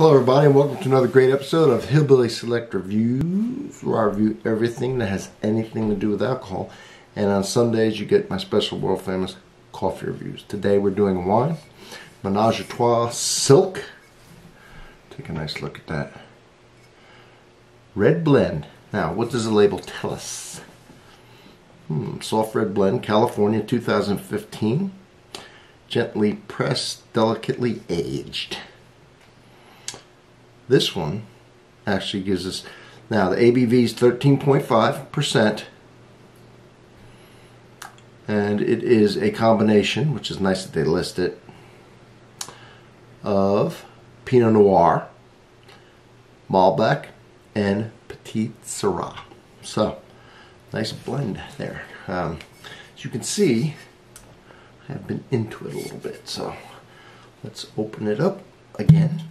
Hello everybody and welcome to another great episode of Hillbilly Select Reviews where I review everything that has anything to do with alcohol and on Sundays you get my special world famous coffee reviews. Today we're doing wine, Menage a Trois Silk. Take a nice look at that. Red blend. Now what does the label tell us? Hmm, soft red blend, California 2015. Gently pressed, delicately aged. This one actually gives us, now the ABV is 13.5%, and it is a combination, which is nice that they list it, of Pinot Noir, Malbec, and Petite Sirah. So, nice blend there. Um, as you can see, I have been into it a little bit, so let's open it up again.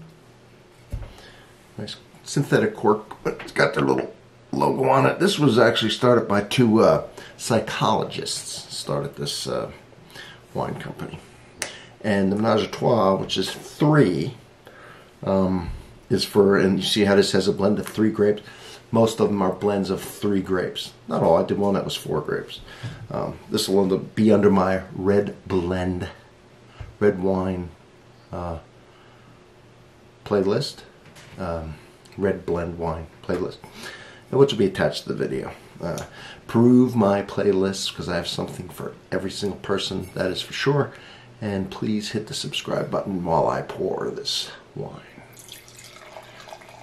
Nice synthetic cork, but it's got their little logo on it. This was actually started by two uh, psychologists. Started this uh, wine company, and the Menage a Trois, which is three, um, is for. And you see how this has a blend of three grapes. Most of them are blends of three grapes. Not all. I did one that was four grapes. Um, this will be under my red blend, red wine uh, playlist um, red blend wine playlist, which will be attached to the video. Uh, peruse my playlist because I have something for every single person, that is for sure. And please hit the subscribe button while I pour this wine.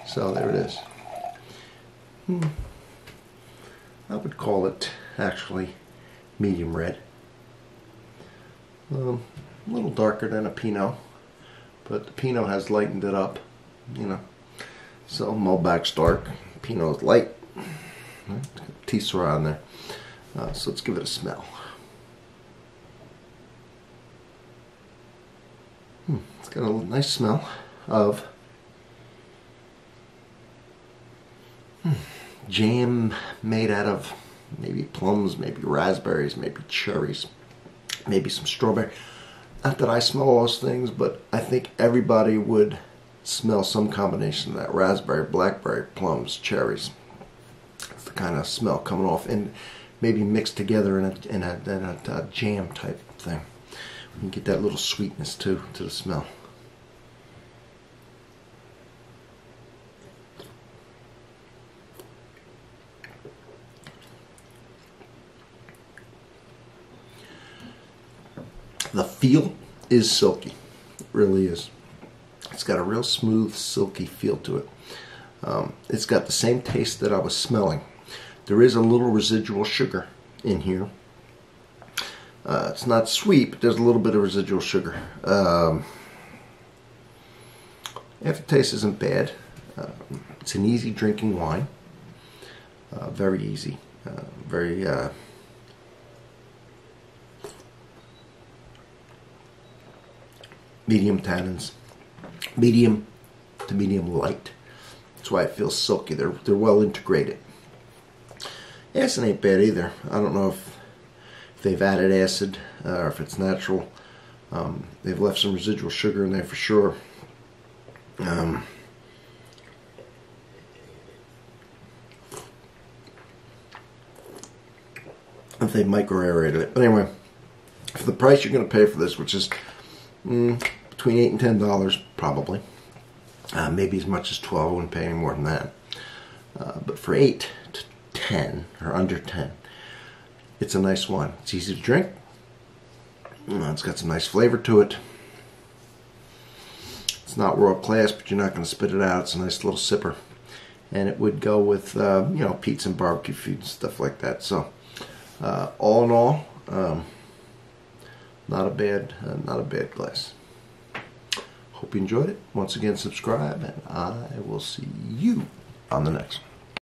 So there it is. Hmm. I would call it actually medium red. Um, a little darker than a Pinot, but the Pinot has lightened it up, you know. So Malbec's dark, Pinot's light. Right? Teeth around there. Uh, so let's give it a smell. Hmm, it's got a nice smell of hmm, jam made out of maybe plums, maybe raspberries, maybe cherries, maybe some strawberry. Not that I smell those things, but I think everybody would smell some combination of that raspberry, blackberry, plums, cherries. It's the kind of smell coming off and maybe mixed together in a, in a, in a, a jam type thing. You can get that little sweetness too to the smell. The feel is silky. It really is. It's got a real smooth, silky feel to it. Um, it's got the same taste that I was smelling. There is a little residual sugar in here. Uh, it's not sweet, but there's a little bit of residual sugar. Um, aftertaste isn't bad. Uh, it's an easy drinking wine. Uh, very easy. Uh, very uh, medium tannins medium to medium light. That's why it feels silky. They're they're well integrated. Acid ain't bad either. I don't know if, if they've added acid uh, or if it's natural. Um, they've left some residual sugar in there for sure. Um, if they micro aerated it. But anyway, for the price you're going to pay for this, which is mm, between eight and ten dollars probably. Uh, maybe as much as 12 I wouldn't pay any more than that. Uh, but for 8 to 10 or under 10 it's a nice one it's easy to drink. Uh, it's got some nice flavor to it. It's not world class but you're not going to spit it out. It's a nice little sipper. And it would go with uh, you know pizza and barbecue food and stuff like that. So uh, all in all um, not a bad uh, not a bad glass Hope you enjoyed it. Once again, subscribe, and I will see you on the next.